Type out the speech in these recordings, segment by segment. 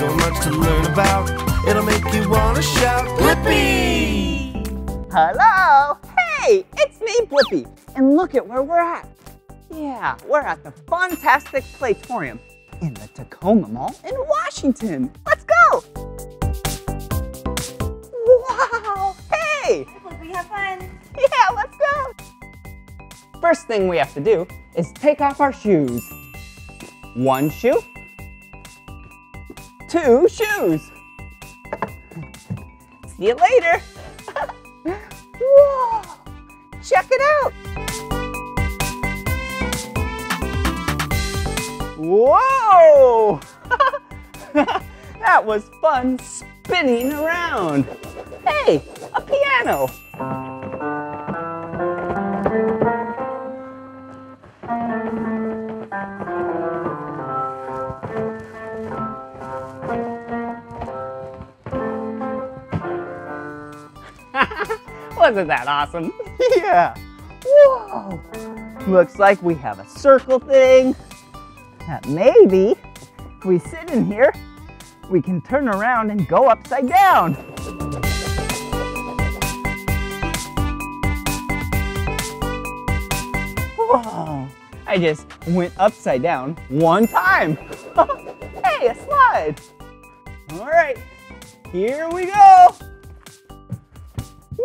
so much to learn about. It'll make you want to shout, Blippi! Hello! Hey, it's me, Blippi. And look at where we're at. Yeah, we're at the Funtastic Playtorium in the Tacoma Mall in Washington. Let's go! Wow! Hey! Hope we have fun. Yeah, let's go! First thing we have to do is take off our shoes. One shoe. Two shoes. See you later. Whoa! Check it out. Whoa! that was fun spinning around. Hey, a piano. Wasn't that awesome? yeah. Whoa. Looks like we have a circle thing. That maybe if we sit in here, we can turn around and go upside down. Whoa. I just went upside down one time. hey, a slide. All right, here we go.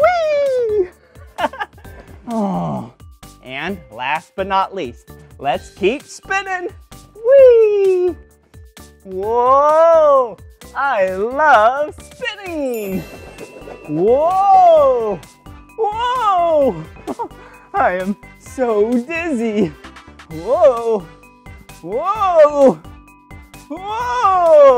Whee! oh, and last but not least, let's keep spinning. Whee! Whoa! I love spinning. Whoa! Whoa! I am so dizzy. Whoa! Whoa! Whoa!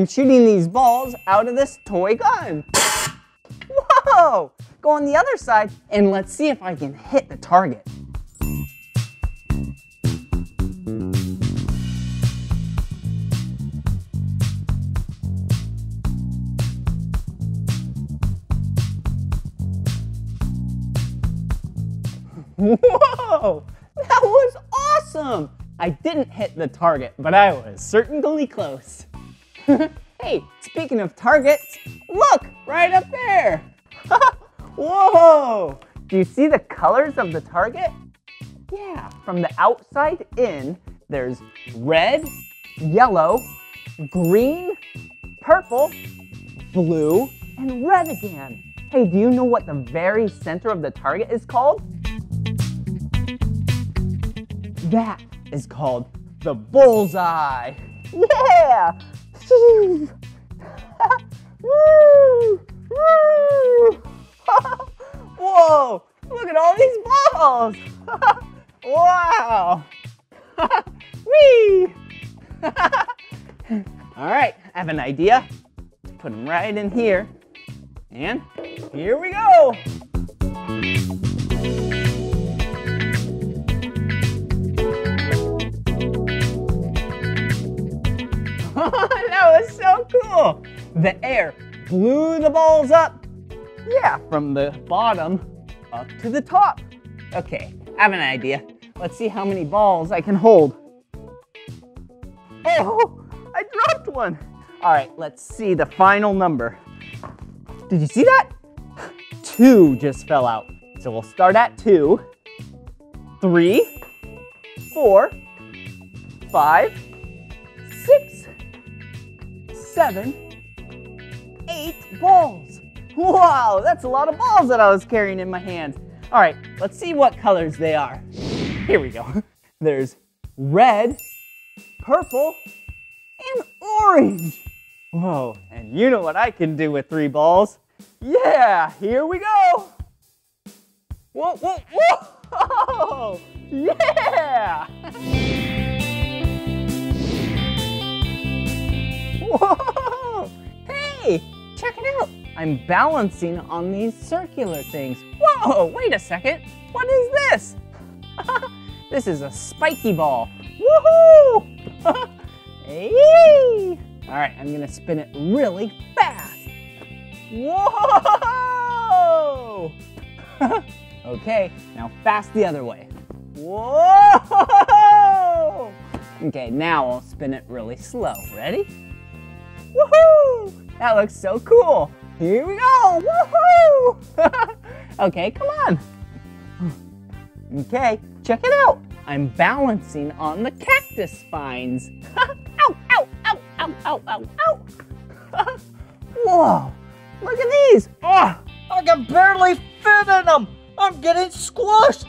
I'm shooting these balls out of this toy gun. Whoa! Go on the other side and let's see if I can hit the target. Whoa! That was awesome! I didn't hit the target, but I was certainly close. hey, speaking of targets, look, right up there. Whoa! Do you see the colors of the target? Yeah, from the outside in, there's red, yellow, green, purple, blue, and red again. Hey, do you know what the very center of the target is called? That is called the bullseye. Yeah! Woo! Woo! Whoa! Look at all these balls! wow! Whee! all right, I have an idea. Put them right in here. And here we go! that was so cool. The air blew the balls up. Yeah, from the bottom up to the top. Okay, I have an idea. Let's see how many balls I can hold. Oh, I dropped one. All right, let's see the final number. Did you see that? Two just fell out. So we'll start at two, three, four, five, seven, eight balls. Wow, that's a lot of balls that I was carrying in my hands. All right, let's see what colors they are. Here we go. There's red, purple, and orange. Whoa, and you know what I can do with three balls. Yeah, here we go. Whoa, whoa, whoa! Yeah! Whoa! Hey, check it out. I'm balancing on these circular things. Whoa, wait a second. What is this? This is a spiky ball. Woohoo! hey! All right, I'm gonna spin it really fast. Whoa! okay, now fast the other way. Whoa! Okay, now I'll spin it really slow. Ready? Woohoo! That looks so cool. Here we go. Woohoo! okay, come on. Okay, check it out. I'm balancing on the cactus spines. ow, ow, ow, ow, ow, ow, ow. Whoa, look at these. Oh, I can barely fit in them. I'm getting squished.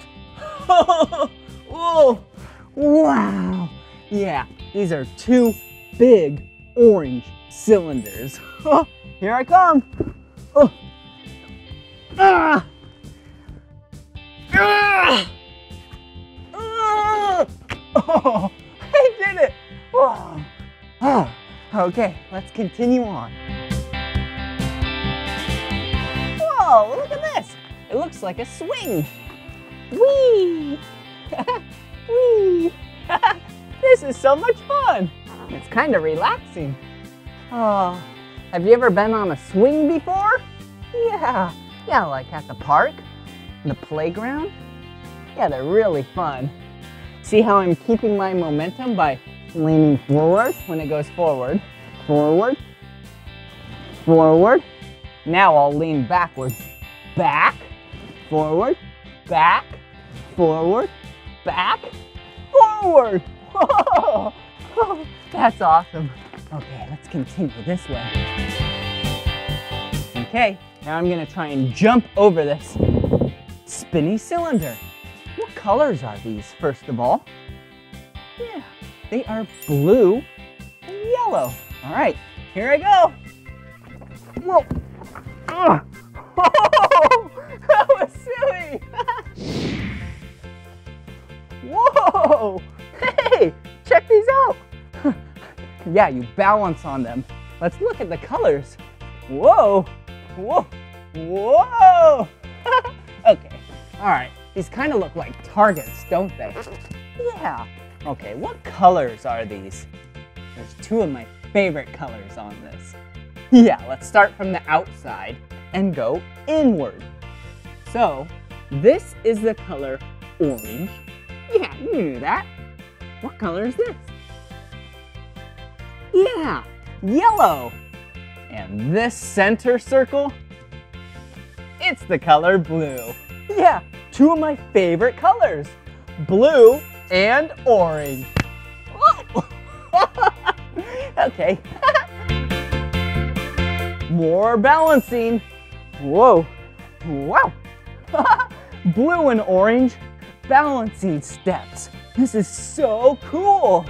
Whoa, oh, wow. Yeah, these are two big orange cylinders. Here I come. Oh. Ah. Ah. Ah. Oh, I did it. Oh. Okay, let's continue on. Whoa, look at this. It looks like a swing. Whee! Whee! this is so much fun. It's kind of relaxing. Oh, have you ever been on a swing before? Yeah, yeah, like at the park, the playground. Yeah, they're really fun. See how I'm keeping my momentum by leaning forward when it goes forward, forward, forward. Now I'll lean backward, back, forward, back, forward, back, forward. Whoa! That's awesome. Okay, let's continue this way. Okay, now I'm gonna try and jump over this spinny cylinder. What colors are these, first of all? Yeah, they are blue and yellow. All right, here I go. Whoa. Ah. Ugh. Whoa, that was silly. Whoa, hey, check these out. Yeah, you balance on them. Let's look at the colors. Whoa, whoa, whoa. okay, all right. These kind of look like targets, don't they? Yeah. Okay, what colors are these? There's two of my favorite colors on this. Yeah, let's start from the outside and go inward. So, this is the color orange. Yeah, you knew that. What color is this? Yeah, yellow. And this center circle, it's the color blue. Yeah, two of my favorite colors, blue and orange. Okay. More balancing. Whoa. Wow. blue and orange balancing steps. This is so cool.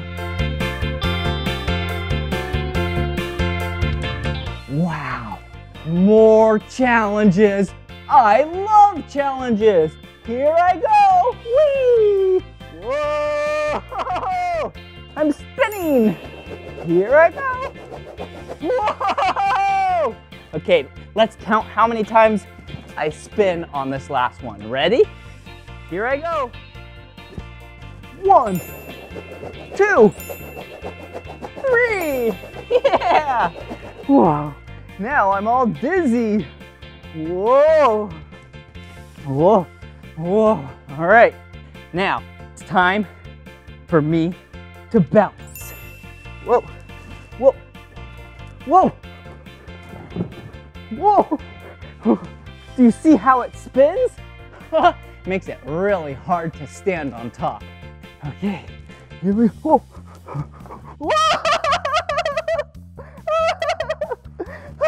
Wow, more challenges. I love challenges. Here I go. Whee! Whoa! I'm spinning. Here I go. Whoa! Okay, let's count how many times I spin on this last one. Ready? Here I go. One, two, three. Yeah. Wow. Now I'm all dizzy. Whoa. Whoa. Whoa. All right. Now it's time for me to bounce. Whoa. Whoa. Whoa. Whoa. Do you see how it spins? Makes it really hard to stand on top. Okay, here we go.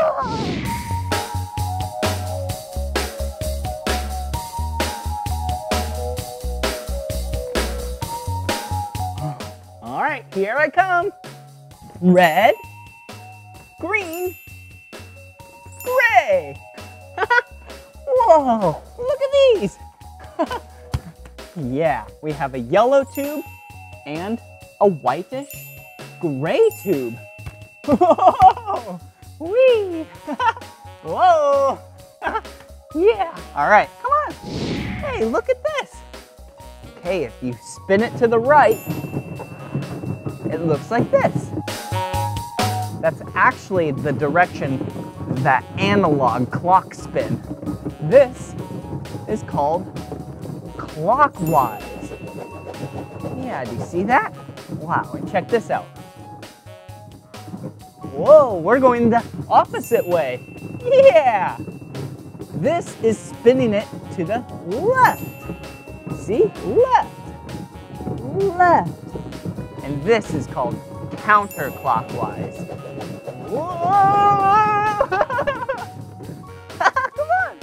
All right, here I come. Red, green, gray. Whoa, look at these. yeah, we have a yellow tube and a whitish gray tube. Whoa, wee. Whoa. yeah, all right, come on. Hey, look at this. Okay, if you spin it to the right, it looks like this. That's actually the direction that analog clock spin. This is called clockwise. Yeah, do you see that? Wow, and check this out. Whoa, we're going the opposite way. Yeah! This is spinning it to the left. See? Left. Left. And this is called counterclockwise. Whoa! Come on!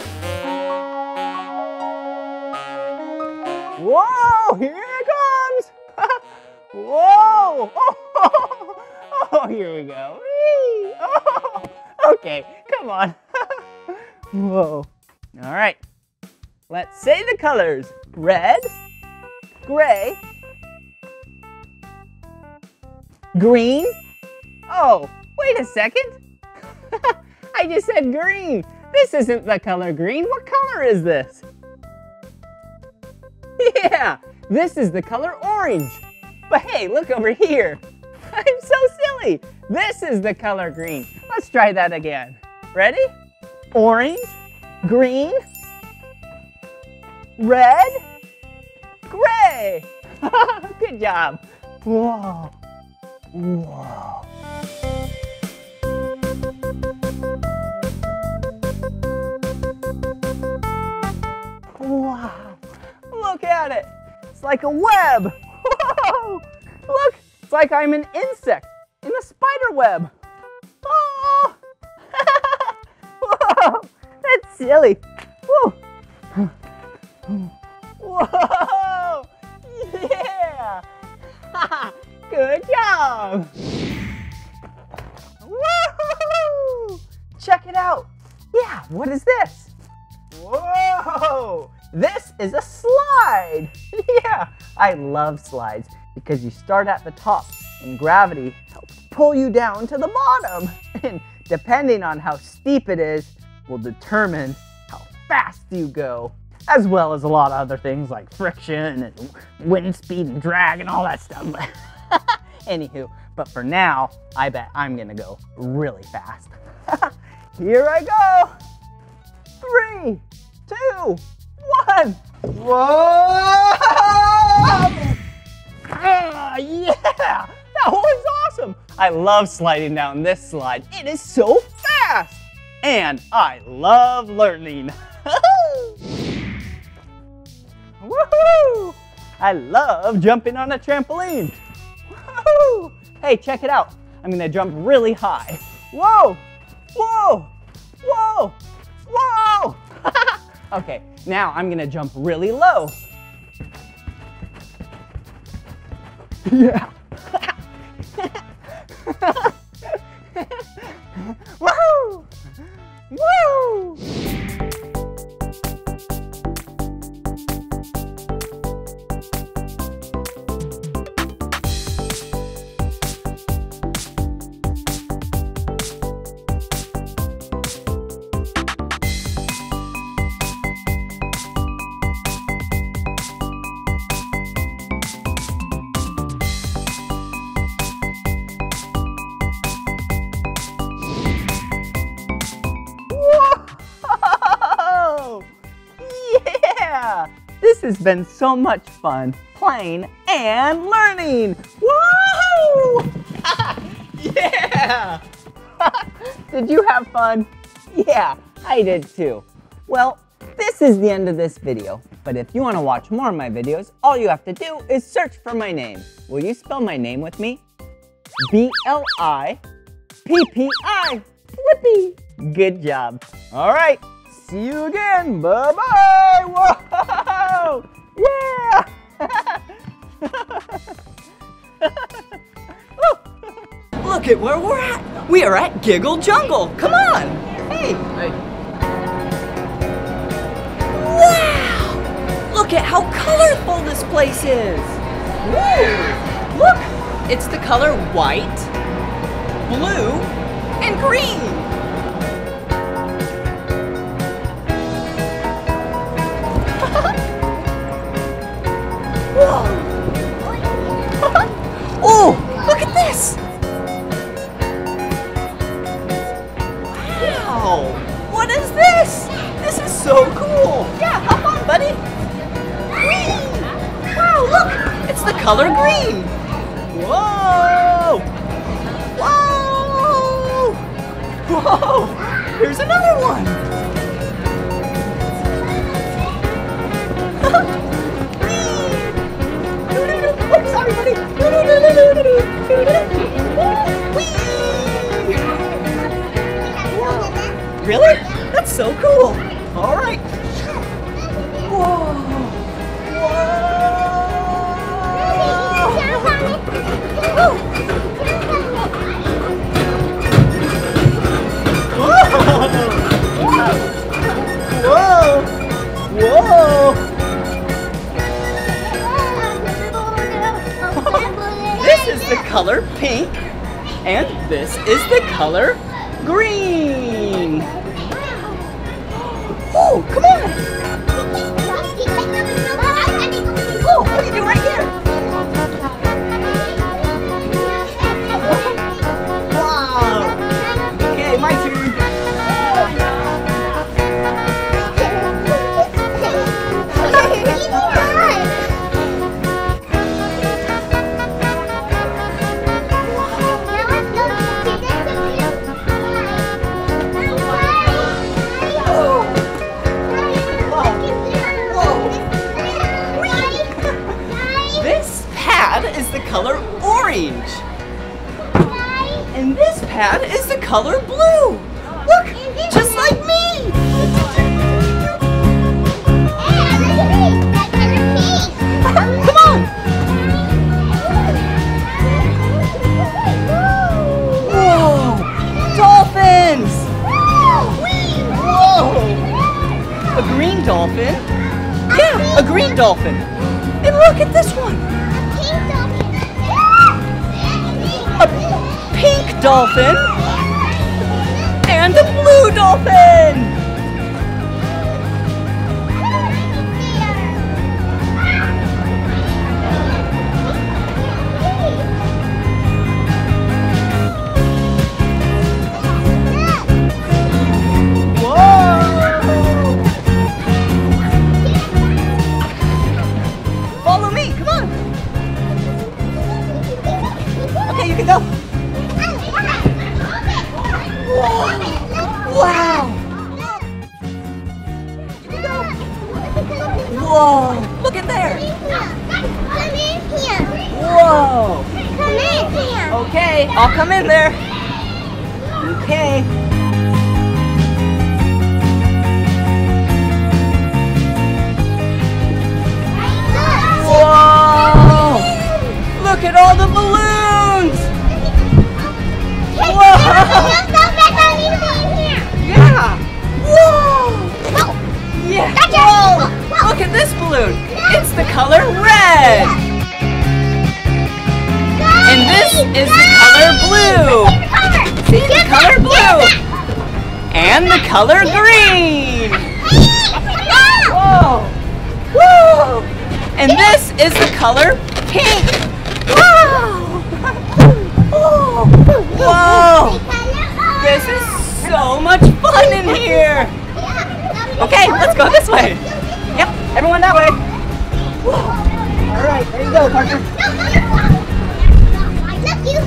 Whoa! Here it comes! Whoa! Oh, here we go. Whee! Oh, okay, come on. Whoa. All right. Let's say the colors. Red, gray, green. Oh, wait a second. I just said green. This isn't the color green. What color is this? Yeah, this is the color orange. But hey, look over here. I'm so silly. This is the color green. Let's try that again. Ready? Orange, green, red, gray. Good job. Whoa. Whoa. Wow. Look at it. It's like a web. Whoa. Look, it's like I'm an insect in a spider web. Oh. Whoa. That's silly. Whoa. Yeah! Good job! Check it out! Yeah, what is this? Whoa! This is a slide! yeah, I love slides because you start at the top and gravity helps pull you down to the bottom. And depending on how steep it is, will determine how fast you go as well as a lot of other things like friction and wind speed and drag and all that stuff. Anywho, but for now, I bet I'm gonna go really fast. Here I go. Three, two, one. Whoa! Ah, yeah, that was awesome. I love sliding down this slide. It is so fast. And I love learning. Woohoo! I love jumping on a trampoline. Woohoo! Hey, check it out. I'm gonna jump really high. Whoa! Whoa! Whoa! Whoa! okay, now I'm gonna jump really low. Yeah. Woo! Woo! Has been so much fun playing and learning. Woo! yeah! did you have fun? Yeah, I did too. Well, this is the end of this video. But if you want to watch more of my videos, all you have to do is search for my name. Will you spell my name with me? B-L-I-P-P-I. Blippi. Good job. All right. See you again. Bye-bye. Whoa. Yeah. Look at where we're at. We are at Giggle Jungle. Come on. Hey. Wow! Look at how colorful this place is. Woo! Look, it's the color white, blue, and green. Oh, look at this! Wow! What is this? This is so cool! Yeah, hop on, buddy! Whee! Wow, look! It's the color green! Whoa! Whoa! Whoa! Here's another one! Really? That's so cool. All right. Whoa. Whoa. Whoa. This is color pink, and this is the color green. Oh, come on! Color blue. Look, just like me. Come on. Whoa! Dolphins! Whoa! A green dolphin? Yeah, a green dolphin. And look at this one. A pink dolphin dolphin. Look at there. Come in here. Whoa! Come in here. Okay, I'll come in there. Okay. Whoa! Look at all the balloons! Whoa! Yeah! Whoa! Yeah! Whoa! Look at this balloon! It's the color red! And this is the color blue! See the color blue! And the color green! Whoa! Whoa! And this is the color pink! Wow! Whoa! This is so much fun in here! Okay, let's go this way. Yep, everyone that way. All right, there you go, Parker. Look you,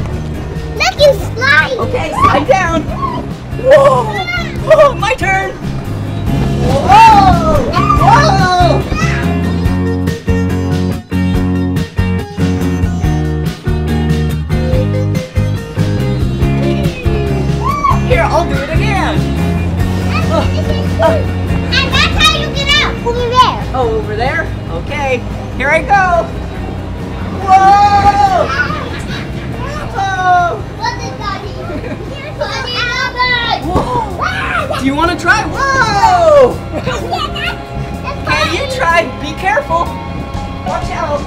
look you slide. Okay, slide down. Whoa! Whoa, my turn. Whoa! Whoa! Here, I'll do it again. Uh, uh. And that's how you get out. Over there. Oh, over there? Okay, here I go. Whoa! Whoa! What is Daddy? Here's Daddy Whoa! Do you want to try? Whoa! Okay, you try. Be careful. Watch out.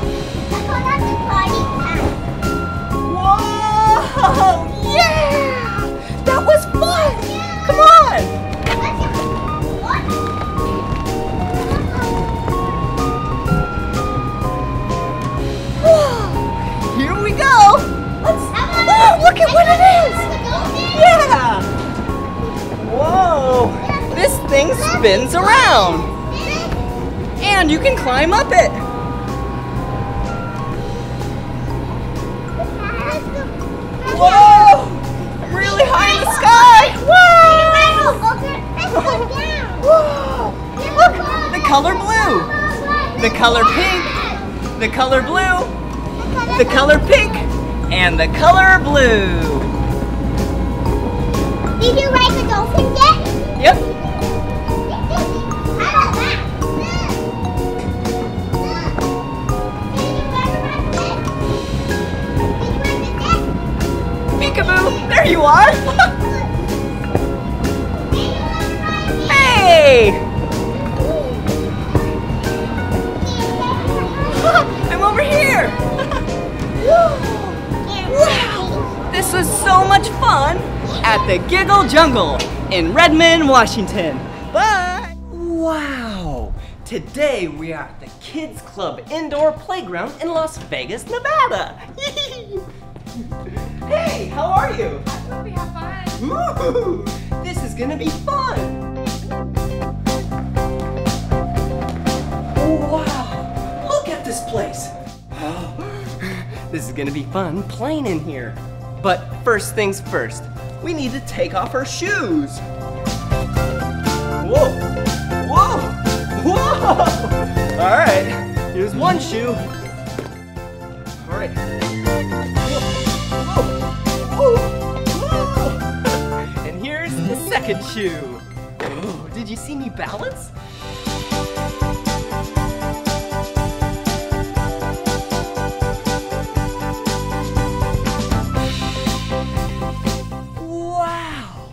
Whoa! Yeah! Spins around. And you can climb up it. Whoa! I'm really high in the sky. Whoa! Look, the color blue, the color pink, the color blue, the color pink, and the color blue. Did you write the dolphin yet? Yep. There you are. hey! I'm over here. wow, this was so much fun at the Giggle Jungle in Redmond, Washington. Bye. Wow. Today we are at the Kids Club Indoor Playground in Las Vegas, Nevada. How are you? I'm we have fun. Ooh, this is gonna be fun. Wow, look at this place. this is gonna be fun playing in here. But first things first, we need to take off our shoes. Whoa, whoa, whoa. All right, here's one shoe. All right. The second shoe. Oh, did you see me balance? Wow!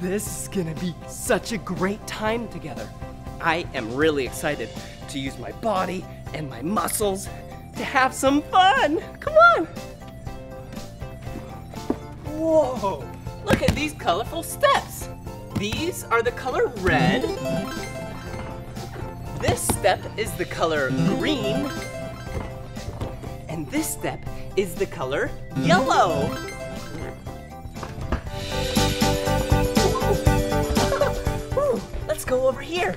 This is gonna be such a great time together. I am really excited to use my body and my muscles to have some fun. Come on! Whoa! Look at these colorful steps. These are the color red. This step is the color green. And this step is the color yellow. Let's go over here.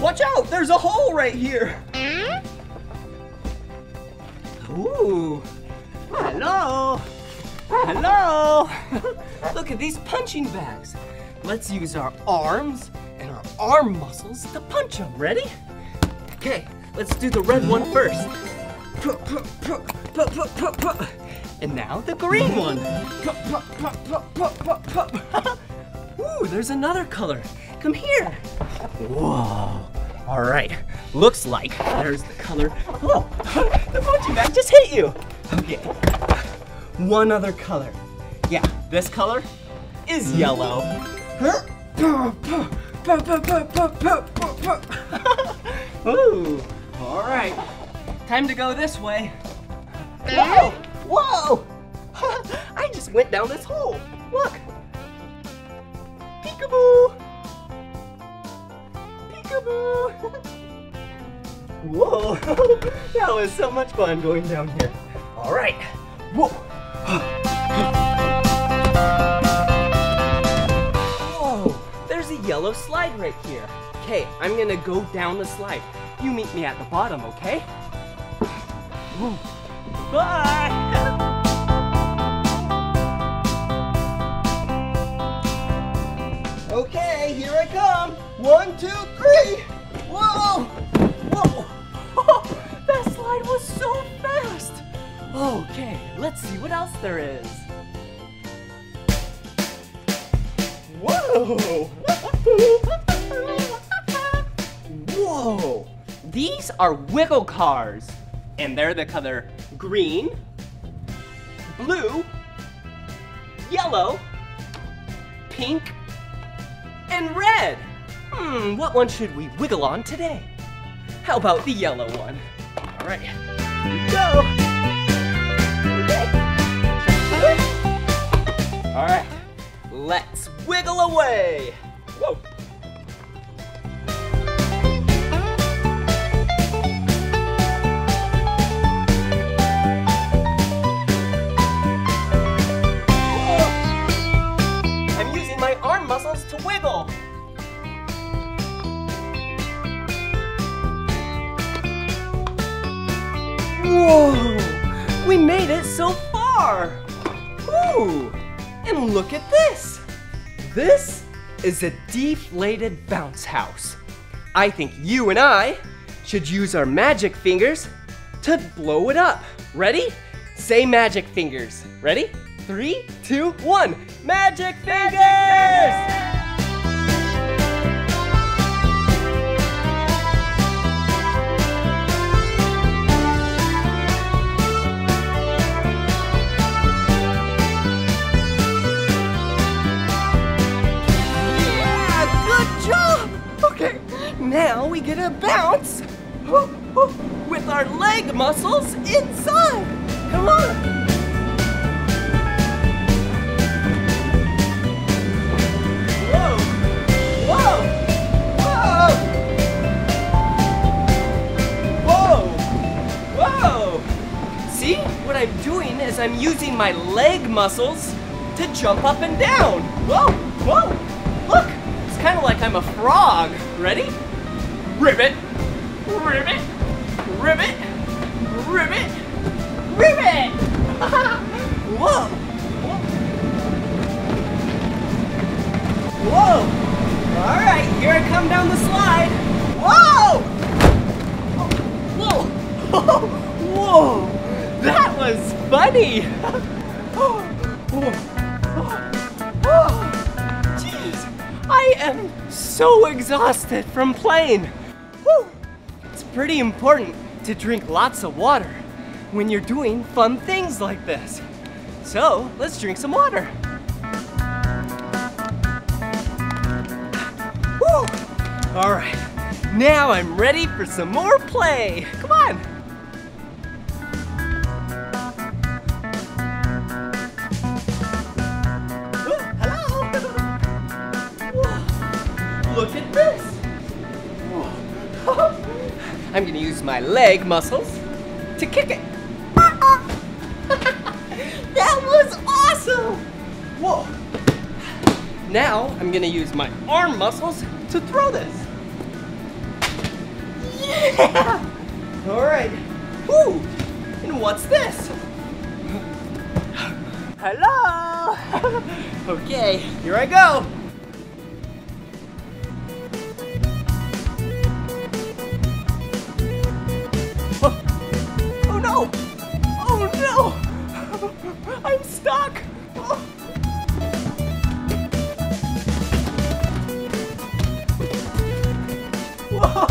Watch out, there's a hole right here. Ooh. Hello. Hello. Look at these punching bags. Let's use our arms and our arm muscles to punch them. Ready? Okay, let's do the red one first. And now the green one. Ooh, there's another color. Come here. Whoa. All right. Looks like there's the color. Oh, the punching bag just hit you. Okay. One other color. Yeah, this color is yellow. Ooh. All right. Time to go this way. Whoa! Whoa! I just went down this hole. Look. Peekaboo! Peekaboo! Whoa! that was so much fun going down here. All right. Whoa! Whoa! There's a yellow slide right here. Okay, I'm gonna go down the slide. You meet me at the bottom, okay? Bye! Okay, here I come. One, two, three. Okay, let's see what else there is. Whoa! Whoa! These are wiggle cars, and they're the color green, blue, yellow, pink, and red. Hmm, what one should we wiggle on today? How about the yellow one? All right, go. All right, let's wiggle away. Whoa. muscles to wiggle. Whoa! We made it so far! Ooh! And look at this! This is a deflated bounce house. I think you and I should use our magic fingers to blow it up. Ready? Say magic fingers. Ready? Three, two, one. Magic fingers! Yeah, now we get a bounce with our leg muscles inside. Come on. See? What I'm doing is I'm using my leg muscles to jump up and down. Whoa! Whoa! Look! It's kind of like I'm a frog. Ready? Ribbit! Ribbit! Ribbit! Ribbit! Ribbit! Whoa! Whoa! All right, here I come down the slide. Whoa! Whoa! Whoa! That was funny. Oh. Jeez, I am so exhausted from playing. It's pretty important to drink lots of water when you're doing fun things like this. So let's drink some water. Whew. All right, now I'm ready for some more play. Come on. My leg muscles to kick it. that was awesome. Whoa. Now I'm gonna use my arm muscles to throw this. Yeah! All right. Woo! And what's this? Hello! okay, here I go. I'm stuck! Oh. Whoa!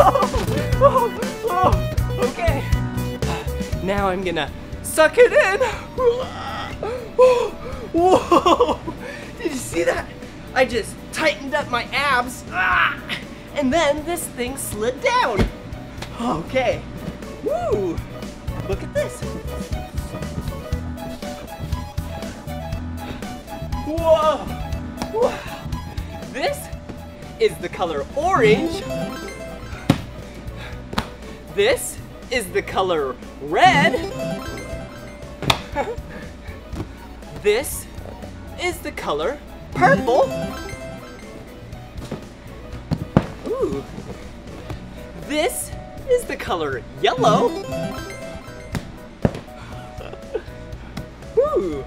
Whoa! Whoa! Okay. Now I'm gonna suck it in. Whoa! Did you see that? I just tightened up my abs. Ah! And then this thing slid down. Okay. Woo! Look at this. Whoa! Whoa! This is the color orange. This is the color red. this is the color purple. Ooh. This is the color yellow. Ooh.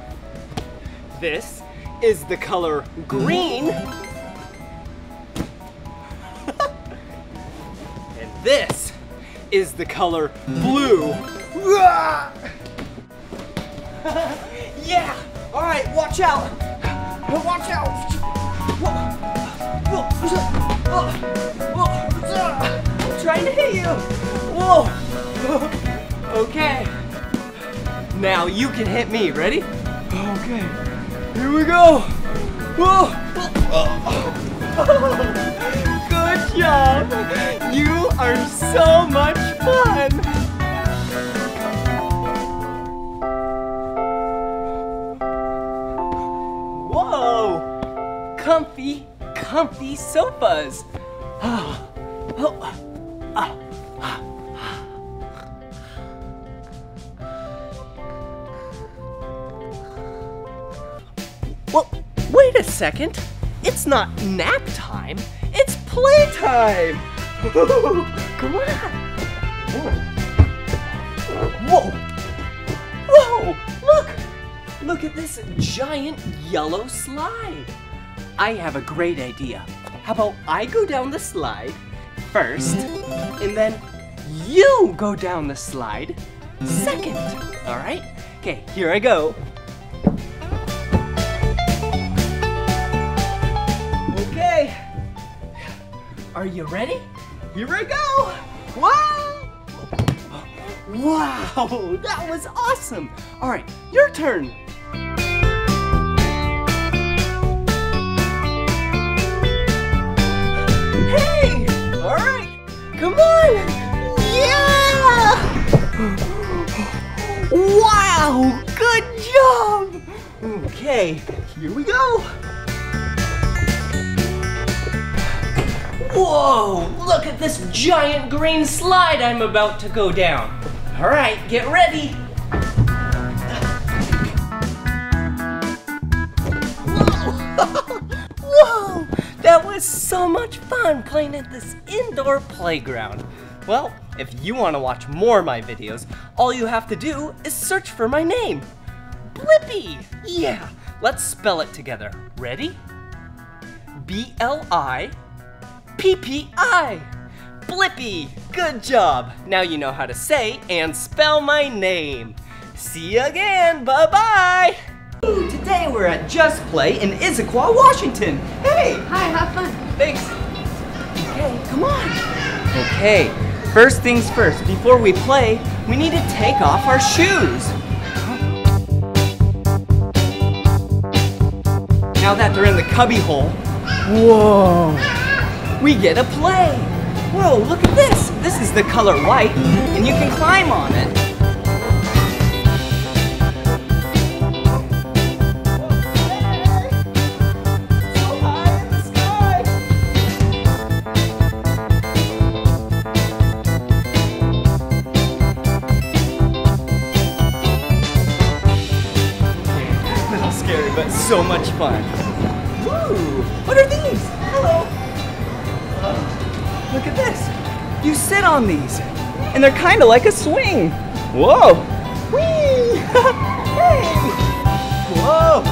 This is the color green. and this is the color blue. yeah! Alright, watch out! Watch out! I'm trying to hit you! Whoa! Okay. Now you can hit me. Ready? Okay. Here we go! Whoa! Good job! You are so much fun! Whoa! Comfy, comfy sofas! Well, wait a second. It's not nap time. It's playtime. Come on. Whoa! Whoa! Look! Look at this giant yellow slide. I have a great idea. How about I go down the slide first, and then you go down the slide second. All right? Okay, here I go. Are you ready? Here I go. Wow! Wow, that was awesome. All right, your turn. Hey! All right, come on. Yeah! Wow, good job. Okay, here we go. Whoa, look at this giant green slide I'm about to go down. All right, get ready. Whoa, that was so much fun playing at this indoor playground. Well, if you want to watch more of my videos, all you have to do is search for my name. Blippi! Yeah, let's spell it together. Ready? B-L-I PPI! Blippi! Good job! Now you know how to say and spell my name. See you again! Bye bye! Today we're at Just Play in Issaquah, Washington. Hey! Hi, have fun. Thanks. Okay, come on. Okay, first things first. Before we play, we need to take off our shoes. Now that they're in the cubby hole, whoa, we get a play. Whoa, look at this. This is the color white, and you can climb on it. So high in sit on these, and they're kind of like a swing. Whoa. Whee! hey! Whoa!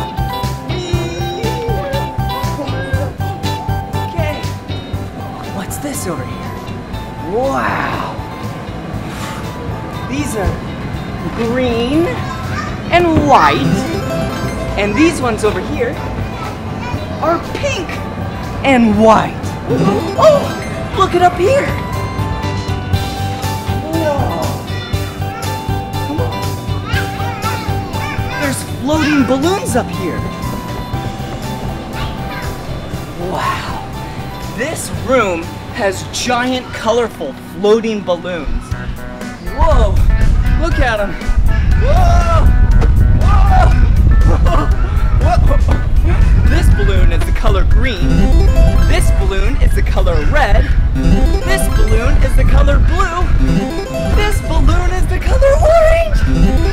Whee! Okay. What's this over here? Wow. These are green and white. And these ones over here are pink and white. Oh, look it up here. Floating balloons up here. Wow. This room has giant colorful floating balloons. Whoa, look at them. Whoa, whoa, whoa. This balloon is the color green. This balloon is the color red. This balloon is the color blue. This balloon is the color orange.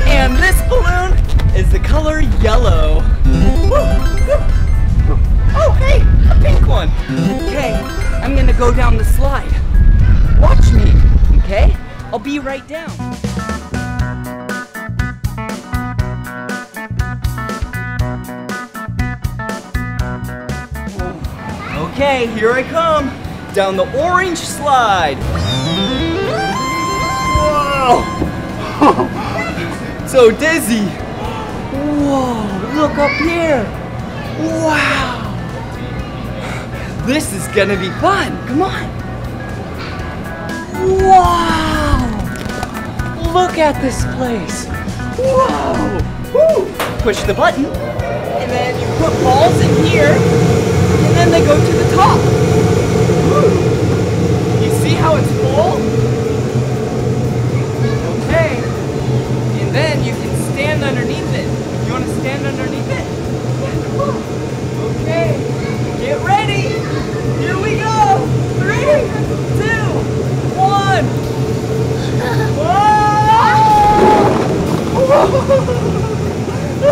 And this balloon is the color yellow. Oh, hey, a pink one. Okay, I'm gonna go down the slide. Watch me, okay? I'll be right down. Okay, here I come. Down the orange slide. Whoa! so dizzy. Whoa, look up here. Wow. This is gonna be fun. Come on. Wow. Look at this place. Whoa. Woo. Push the button, and then you put balls in here, and then they go to the top. Woo. You see how it's full? Want to stand underneath it? Okay. Get ready. Here we go. Three, two, one.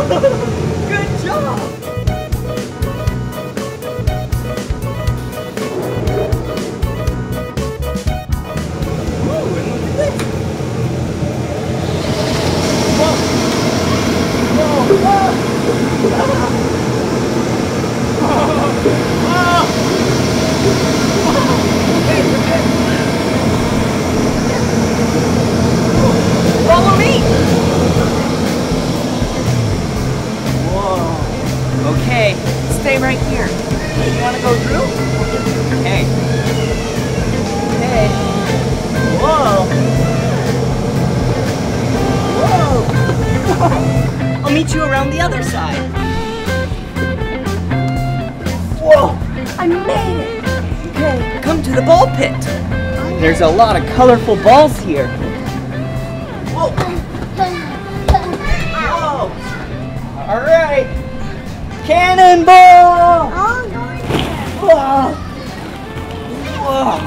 Whoa! Oh! Okay, stay right here. You wanna go through? Hey. meet you around the other side. Whoa, I made it. Okay, come to the ball pit. There's a lot of colorful balls here. Whoa, whoa. All right, cannonball. Whoa. Whoa.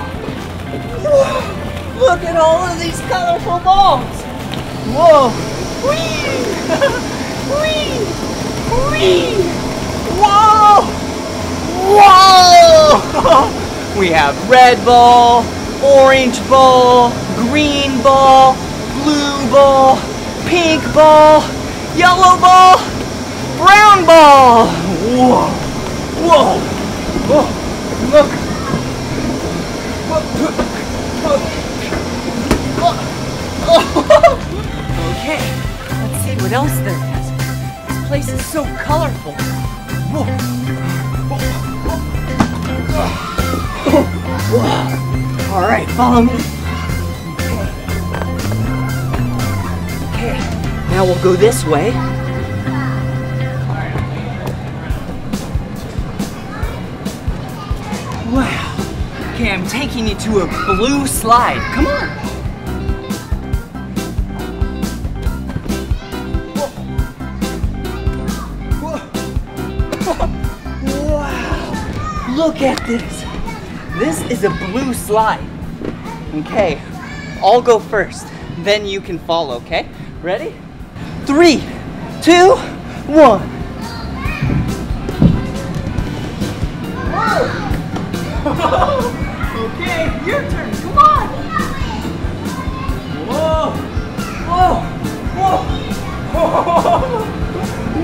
Whoa. Look at all of these colorful balls. Whoa. Whee. Whee. Whee. Whoa. Whoa. we have red ball, orange ball, green ball, blue ball, pink ball, yellow ball, brown ball. Whoa. Whoa. Whoa. Look. Okay, let's see what else there is. Place is so colorful. All right, follow me. Okay, now we'll go this way. Wow. Okay, I'm taking you to a blue slide. Come on. Look at this. This is a blue slide. Okay, I'll go first. Then you can follow, okay? Ready? Three, two, one. Whoa. okay, your turn. Come on. Whoa. Whoa. Whoa.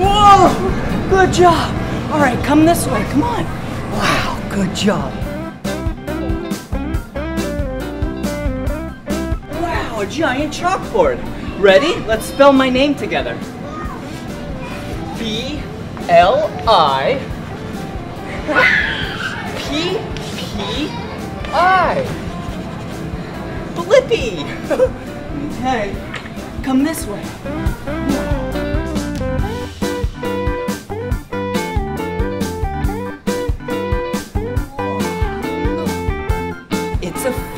Whoa. Good job. All right, come this way. Come on. Good job. Wow, a giant chalkboard. Ready? Let's spell my name together. B L I P P I. Blippi. okay, come this way.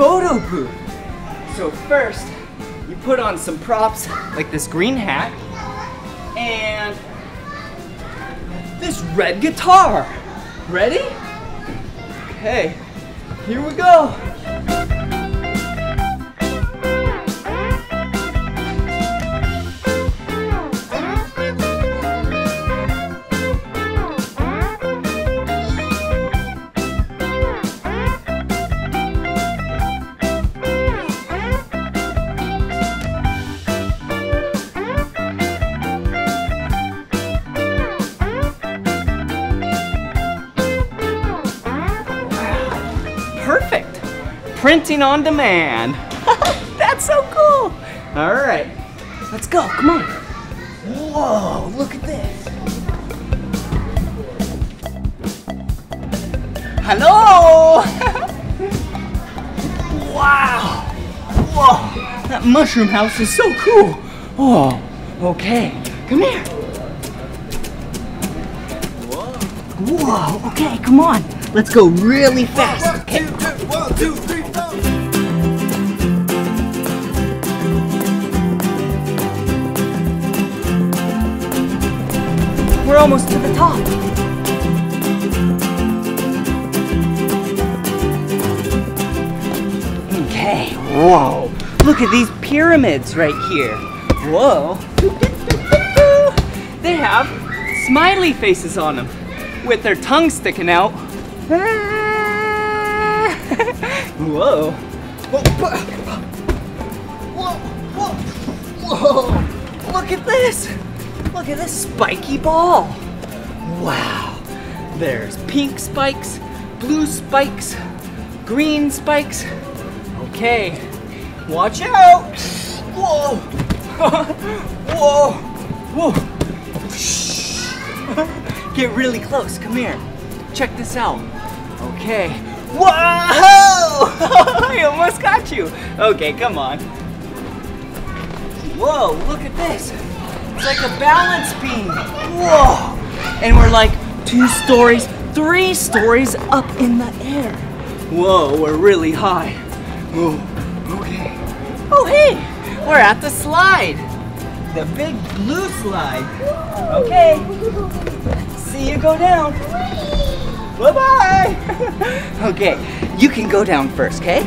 Photo booth. So first, you put on some props like this green hat and this red guitar. Ready? Okay, here we go. Printing on demand. That's so cool. All right, let's go. Come on. Whoa, look at this. Hello. wow. Whoa, that mushroom house is so cool. Oh, okay. Come here. Whoa, okay, come on. Let's go really fast. Okay. One, two, three, four. We're almost to the top. Okay, whoa. Look at these pyramids right here. Whoa. They have smiley faces on them with their tongues sticking out. Whoa. Whoa. Whoa. Whoa. Whoa. Look at this. Look at this spiky ball. Wow. There's pink spikes, blue spikes, green spikes. Okay. Watch out. Whoa. Whoa. Whoa. Get really close. Come here. Check this out. Okay. Whoa! I almost got you. Okay, come on. Whoa, look at this. It's like a balance beam. Whoa! And we're like two stories, three stories up in the air. Whoa, we're really high. Whoa, okay. Oh, hey, we're at the slide. The big blue slide. Okay. See you go down. Bye bye. okay, you can go down first, okay?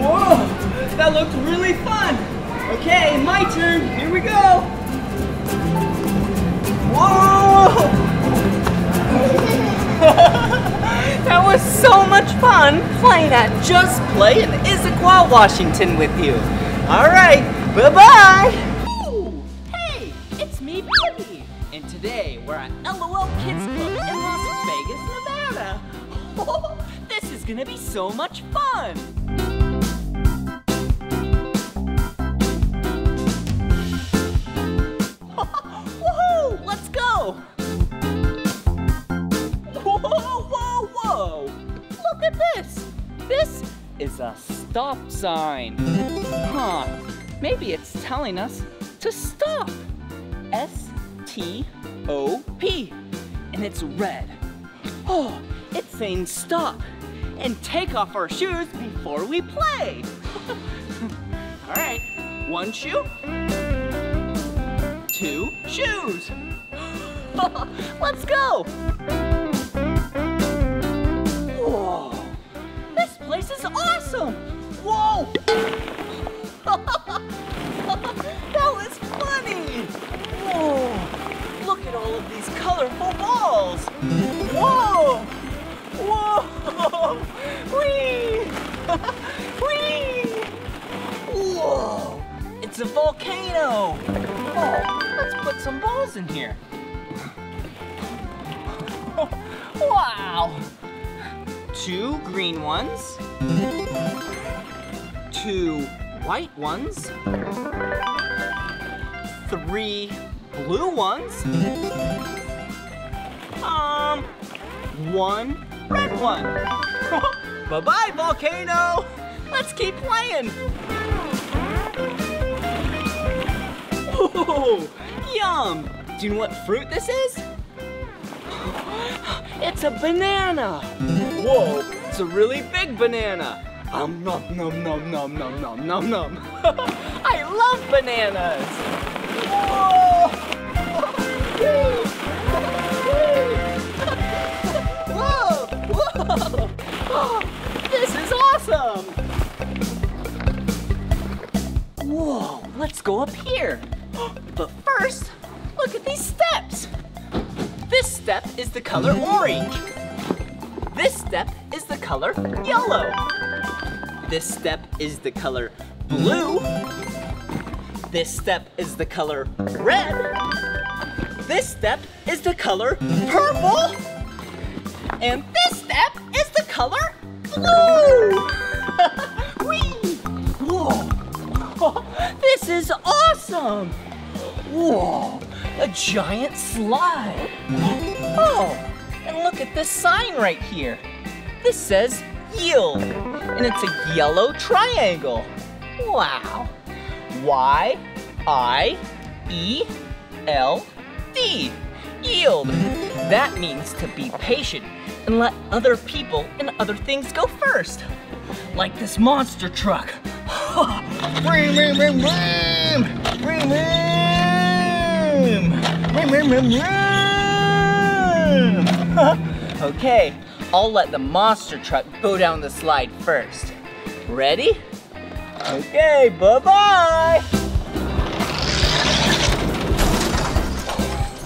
Whoa, that looked really fun. Okay, my turn. Here we go. Whoa! that was so much fun playing at Just Play in Issaquah, Washington with you. All right, bye-bye. Is gonna be so much fun. Woohoo! Let's go! Whoa, whoa, whoa! Look at this! This is a stop sign. Huh. Maybe it's telling us to stop. S T O P. And it's red. Oh, it's saying stop and take off our shoes before we play. All right, one shoe, two shoes. Let's go. Whoa, this place is awesome. Whoa. that was funny. Whoa, look at all of these colorful balls. Whoa. Whoa! Whee! Whee! Whoa! It's a volcano! Oh, let's put some balls in here. wow! Two green ones. Two white ones. Three blue ones. Um, one red one. Bye-bye, volcano. Let's keep playing. Ooh, yum. Do you know what fruit this is? It's a banana. Whoa, it's a really big banana. Um, nom, nom, nom, nom, nom, nom, nom, nom. I love bananas. Whoa! This is awesome! Whoa, let's go up here. But first, look at these steps. This step is the color orange. This step is the color yellow. This step is the color blue. This step is the color red. This step is the color purple. And this color blue. Whee! Whoa. This is awesome. Whoa, a giant slide. Oh, and look at this sign right here. This says yield, and it's a yellow triangle. Wow. Y I E L D. Yield. That means to be patient and let other people and other things go first. Like this monster truck. Vroom, vroom, vroom, vroom. Vroom, vroom. Vroom, vroom, vroom, vroom. okay, I'll let the monster truck go down the slide first. Ready? Okay, bye-bye.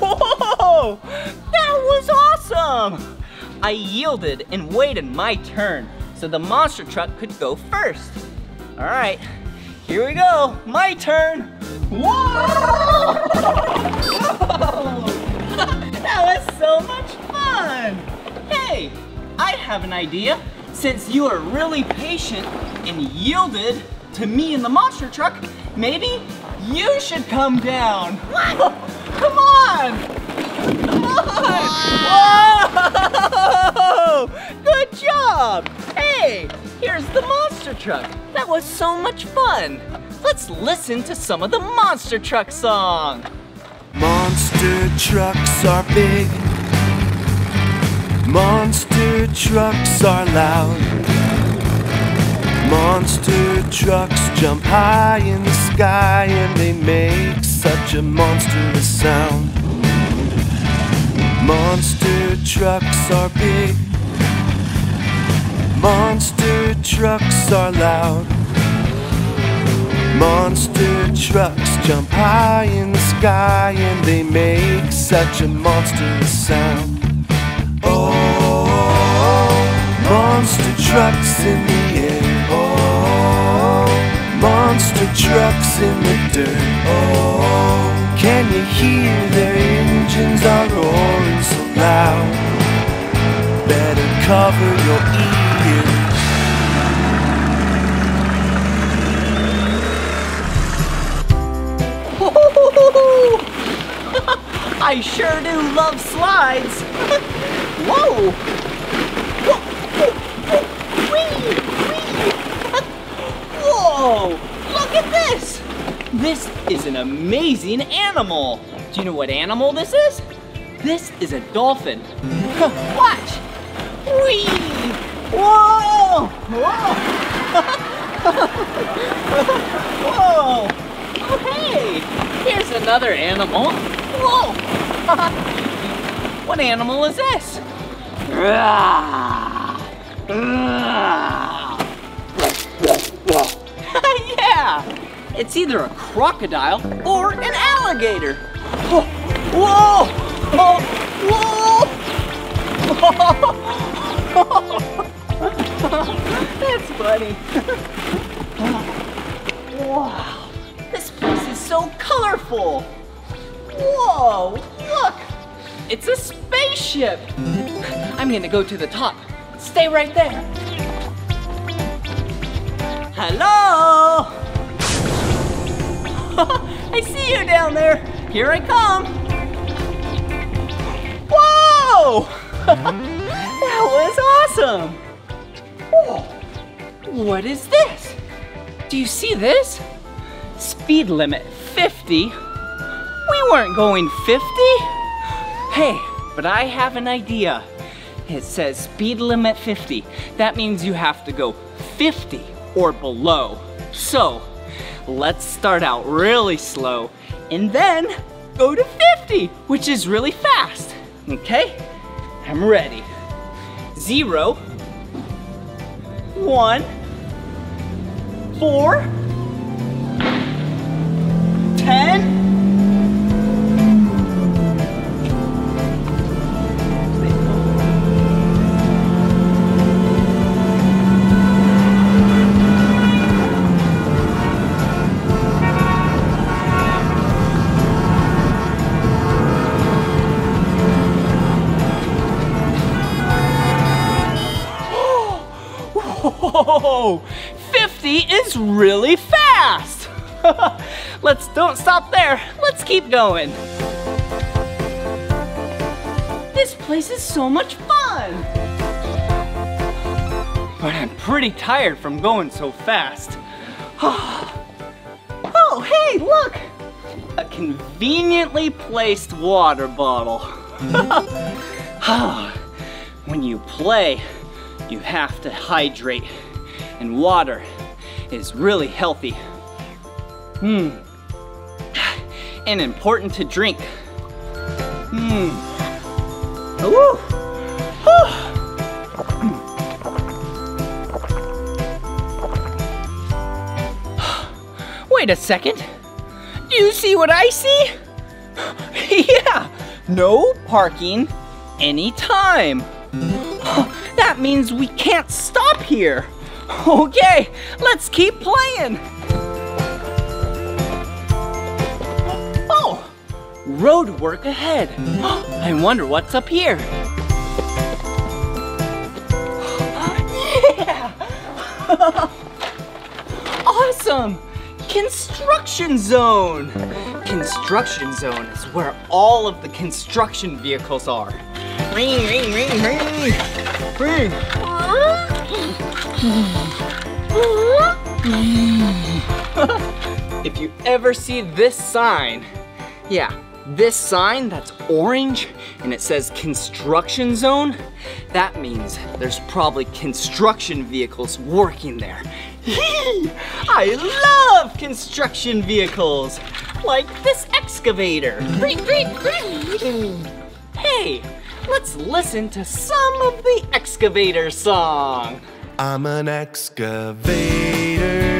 Whoa! That was awesome! I yielded and waited my turn so the monster truck could go first. All right, here we go. My turn. Whoa! that was so much fun. Hey, I have an idea. Since you are really patient and yielded to me in the monster truck, maybe you should come down. Come on! Come on! Whoa! Where's the monster truck? That was so much fun. Let's listen to some of the monster truck song. Monster trucks are big. Monster trucks are loud. Monster trucks jump high in the sky and they make such a monstrous sound. Monster trucks are big. Monster trucks are loud. Monster trucks jump high in the sky and they make such a monstrous sound. Oh, monster trucks in the air. Oh, monster trucks in the dirt. Oh, can you hear their engines are roaring so loud? Better cover your ears. I sure do love slides. Whoa! Whoa! Whee! Whee! Whoa! Look at this! This is an amazing animal. Do you know what animal this is? This is a dolphin. Watch! Whee! Whoa! Whoa! Whoa! Oh, hey! Here's another animal. Whoa! what animal is this? It's either a crocodile or an alligator. Whoa! Whoa! Oh, whoa! That's funny. wow! This place is so colorful. Whoa! Look! It's a spaceship! I'm gonna go to the top. Stay right there. Hello! I see you down there. Here I come. Whoa! that was awesome! Whoa. What is this? Do you see this? Speed limit 50 we weren't going 50. Hey, but I have an idea. It says speed limit 50. That means you have to go 50 or below. So, let's start out really slow and then go to 50, which is really fast. Okay? I'm ready. Zero, one, four, ten, Whoa! 50 is really fast! Let's don't stop there. Let's keep going. This place is so much fun! But I'm pretty tired from going so fast. oh, hey, look! A conveniently placed water bottle. Mm-hmm. when you play, you have to hydrate, and water is really healthy. Hmm. And important to drink. Hmm. Woo! Wait a second. Do you see what I see? yeah, no parking anytime. That means we can't stop here. Okay, let's keep playing. Oh, road work ahead. I wonder what's up here. Yeah! awesome! Construction zone! Construction zone is where all of the construction vehicles are. Ring, ring, ring, ring! Ring! Hmm. if you ever see this sign, yeah, this sign that's orange and it says construction zone, that means there's probably construction vehicles working there. I love construction vehicles, like this excavator. Hey, let's listen to some of the excavator song. I'm an excavator.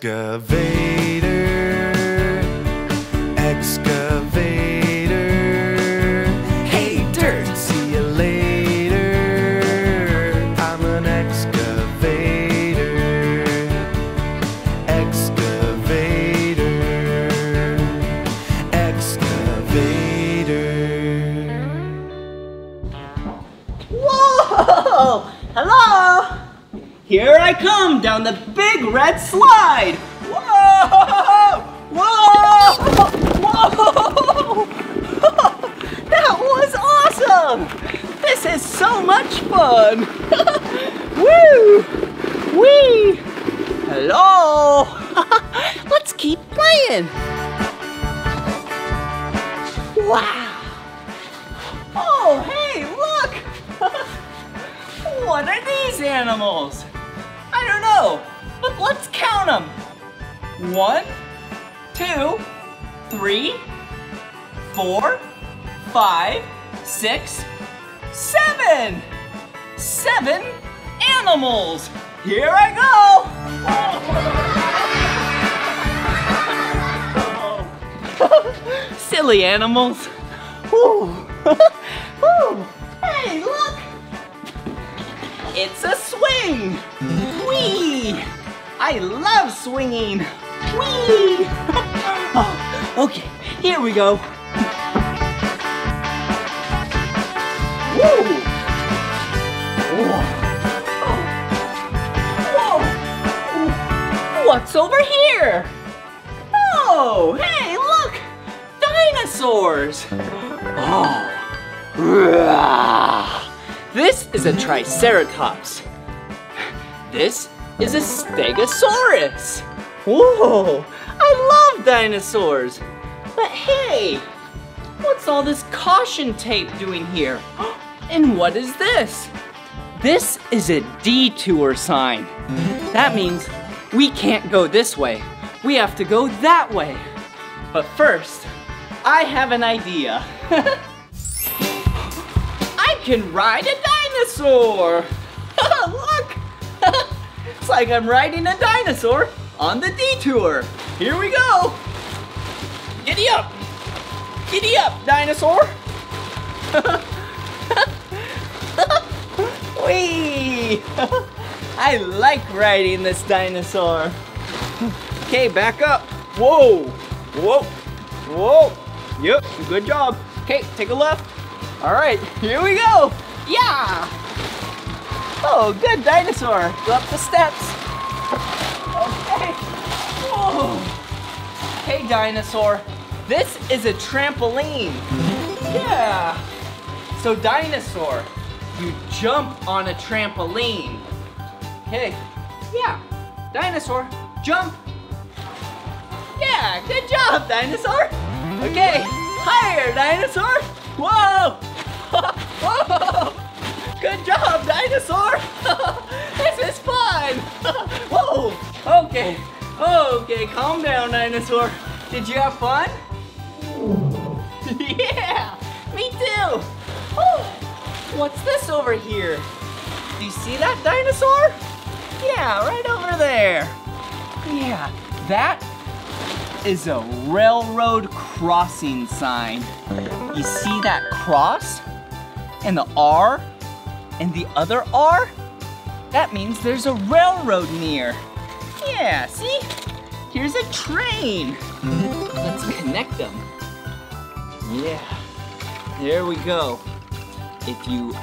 Excavator. Excavator. Hey, dirt, see you later. I'm an excavator. Excavator. Excavator. Whoa! Hello! Here I come down the red slide! Whoa! Whoa! Whoa! That was awesome! This is so much fun! Woo! Wee! Hello! Let's keep playing! Wow! Oh, hey, look! what are these animals? One, two, three, four, five, six, seven. Seven animals. Here I go. Silly animals. Hey, look! It's a swing! Whee! I love swinging! Okay, here we go. Woo! What's over here? Oh, hey, look! Dinosaurs! Oh. This is a Triceratops. This is a Stegosaurus. Whoa, I love dinosaurs. But hey, what's all this caution tape doing here? And what is this? This is a detour sign. That means we can't go this way. We have to go that way. But first, I have an idea. I can ride a dinosaur! Look! it's like I'm riding a dinosaur on the detour. Here we go! Giddy up! Giddy up, dinosaur! Whee! I like riding this dinosaur. Okay, back up. Whoa! Whoa! Whoa! Yep, good job. Okay, take a left. All right, here we go. Yeah! Oh, good dinosaur. Go up the steps. Okay. Whoa. Hey, dinosaur. This is a trampoline. Yeah. So, dinosaur, you jump on a trampoline. Okay. Yeah. Dinosaur, jump. Yeah, good job, dinosaur. Okay, higher, dinosaur. Whoa! Whoa! Good job, dinosaur! this is fun! Whoa! Okay. Okay, calm down, dinosaur. Did you have fun? yeah, me too. What's this over here? Do you see that dinosaur? Yeah, right over there. Yeah, that is a railroad crossing sign. You see that cross? And the R? And the other R? That means there's a railroad near. Yeah, see? Here's a train. Let's connect them. Yeah, there we go. If you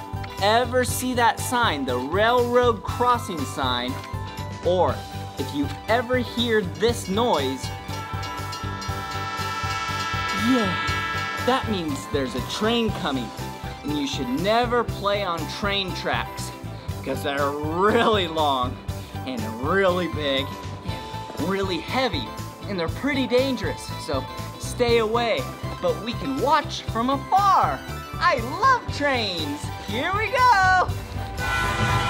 ever see that sign, the railroad crossing sign, or if you ever hear this noise, yeah, that means there's a train coming. And you should never play on train tracks because they're really long and really big, and really heavy, and they're pretty dangerous. So stay away, but we can watch from afar. I love trains. Here we go.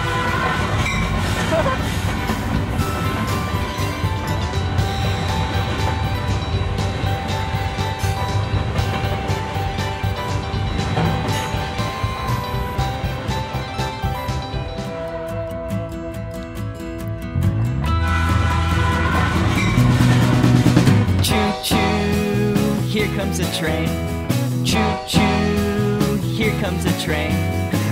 Here comes a train. Choo choo, here comes a train.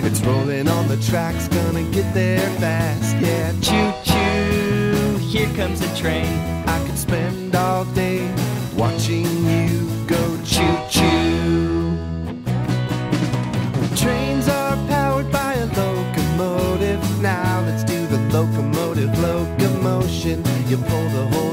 It's rolling on the tracks, gonna get there fast, yeah. Choo choo, here comes a train. I could spend all day watching you go choo choo. Trains are powered by a locomotive. Now let's do the locomotive locomotion. You pull the whole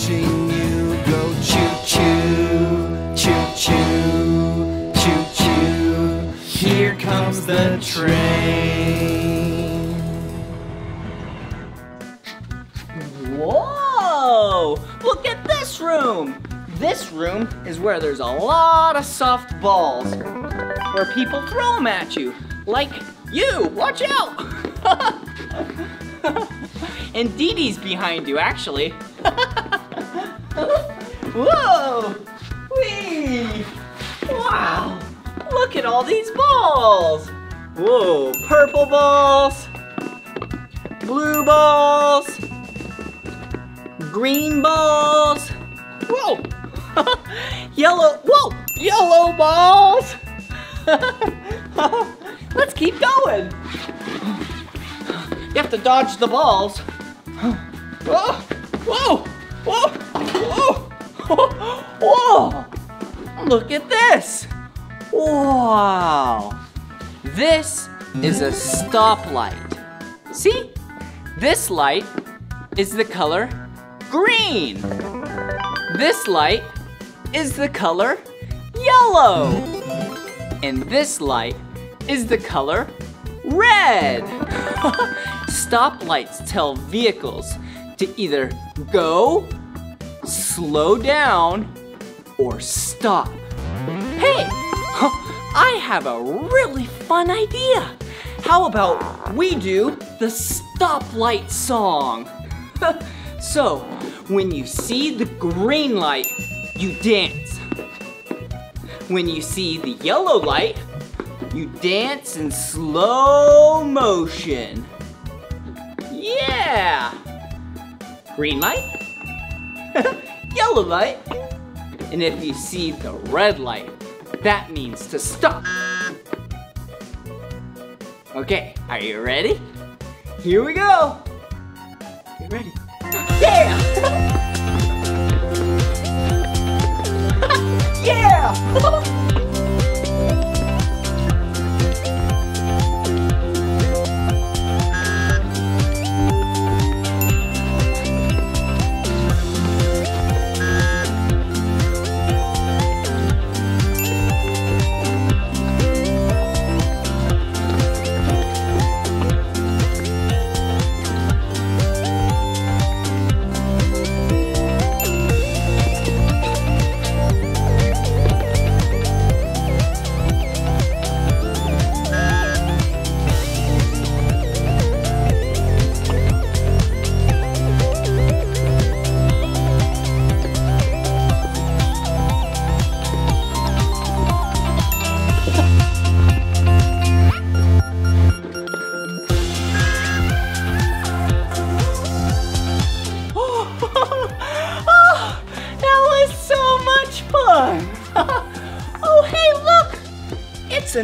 watching you go choo choo, choo choo, choo choo. Here comes the train. Whoa! Look at this room! This room is where there's a lot of soft balls. Where people throw them at you. Like you! Watch out! and Dee Dee's behind you, actually. Whoa! Whee! Wow! Look at all these balls! Whoa, purple balls, blue balls, green balls, whoa, yellow, whoa, yellow balls! Let's keep going. You have to dodge the balls. Whoa, whoa, whoa, whoa, whoa! Look at this! Wow! This is a stoplight. See? This light is the color green. This light is the color yellow. And this light is the color red. Stoplights tell vehicles to either go, slow down, or stop. Hey, I have a really fun idea. How about we do the stoplight song? so, when you see the green light, you dance. When you see the yellow light, you dance in slow motion. Yeah! Green light, yellow light, and if you see the red light, that means to stop. Okay, are you ready? Here we go. Get ready? Yeah! yeah!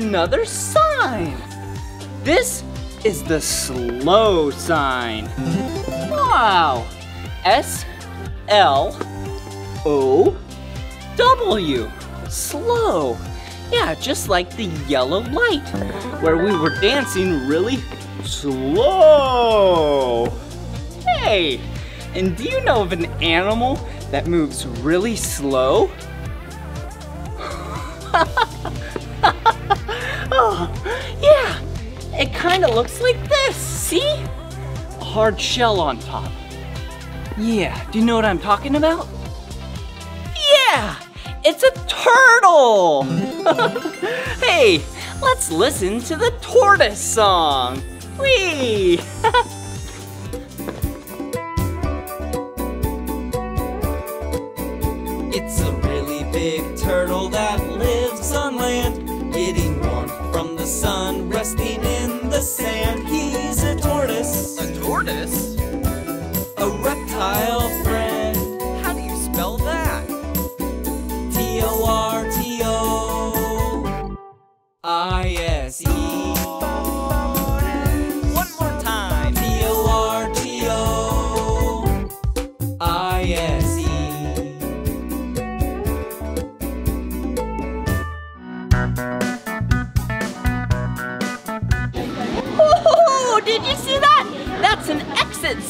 another sign. This is the slow sign. Wow! S L O W. Slow. Yeah, just like the yellow light, where we were dancing really slow. Hey, and do you know of an animal that moves really slow? Oh, yeah, it kind of looks like this, see? A hard shell on top. Yeah, do you know what I'm talking about? Yeah, it's a turtle! hey, let's listen to the tortoise song. Whee! It's a really big turtle that lives on land, from the sun, resting in the sand. He's a tortoise, a tortoise?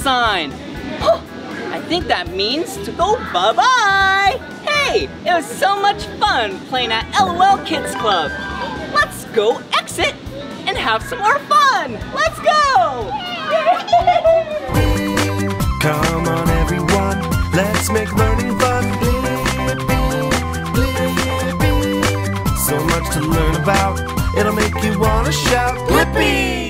sign. I think that means to go bye-bye. Hey, it was so much fun playing at LOL Kids Club. Let's go exit and have some more fun. Let's go! Come on everyone, let's make learning fun. So much to learn about, it'll make you wanna shout, Blippi!